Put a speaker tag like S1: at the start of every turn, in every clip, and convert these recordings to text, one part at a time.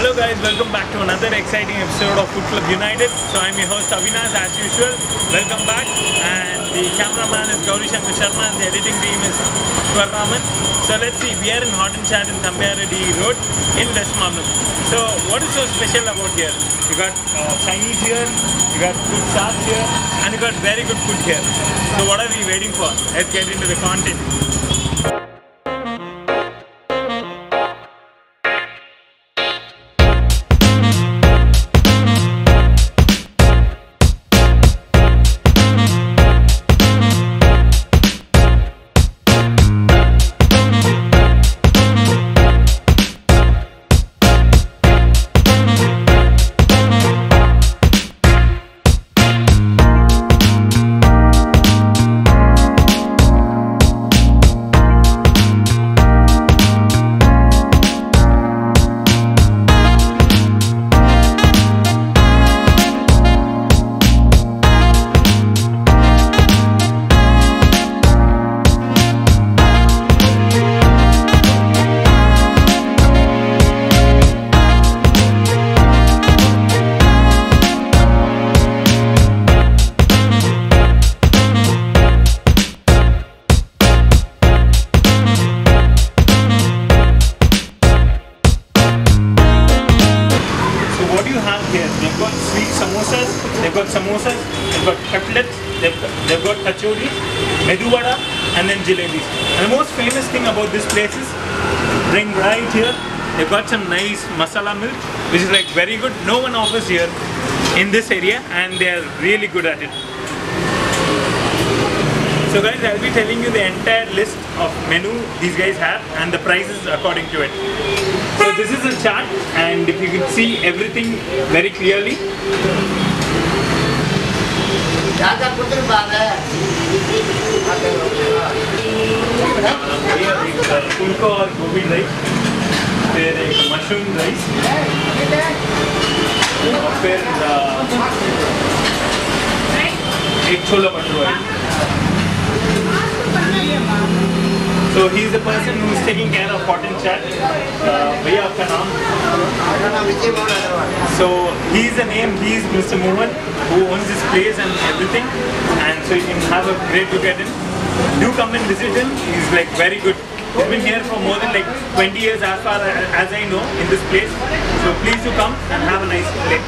S1: Hello guys, welcome back to another exciting episode of Food Club United. So I'm your host Avinash as usual. Welcome back. And the cameraman is Gauri Shankar Sharma and the editing team is Swar. So let's see, we are in Hot and Chat in Thambiah Reddy Road in West Mambalam. So what is so special about here? You got uh, Chinese here, you got good shops here, and you got very good food here. So what are we waiting for? Let's get into the content. They've got samosas, they've got cutlets, they've got, they've got kachori, medu vada, and then jalebis. And the most famous thing about this place is, bring right here, they've got some nice masala milk, which is like very good. No one offers here in this area, and they are really good at it. So guys, I'll be telling you the entire list of menu these guys have and the prices according to it. So this is a chart and if you can see everything very clearly. ज़्यादा और गोभी rice फिर एक mushroom rice फिर एक छोला bhatura. So he is the person who is taking care of Hot and Chat. Uh, भैया आपका
S2: Kanam.
S1: So he is the name. He is Mr. Mohan who owns this place and everything. And so you can have a great look at him. Do come and visit him. He's like very good. He's been here for more than like 20 years as far as I know in this place. So please do come and have a nice day.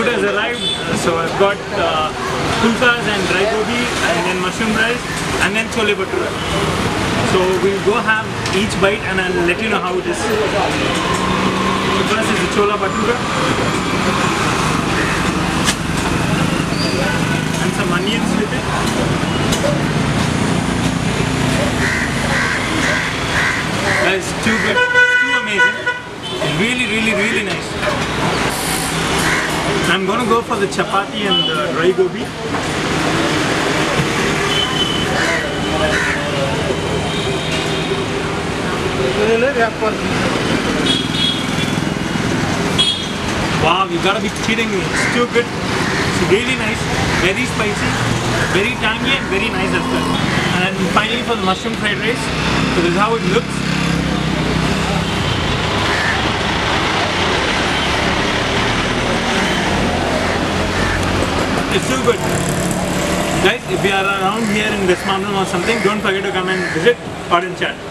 S1: Food has arrived. So I've got uh, and dry gobi and then mushroom rice and then chole bhatura. So we'll go have each bite and I'll let you know how it is. So first is the chola bhatura. And some onions with it. Guys, too good. It's too amazing. Really really, really nice. I'm gonna go for the chapati and the dry gobi. Wow, you gotta be kidding me. It's too good. It's really nice, very spicy, very tangy and very nice as well. And finally for the mushroom fried rice. So this is how it looks. It's too good. Guys, if you are around here in West Mambalam or something, don't forget to come and visit or in chat.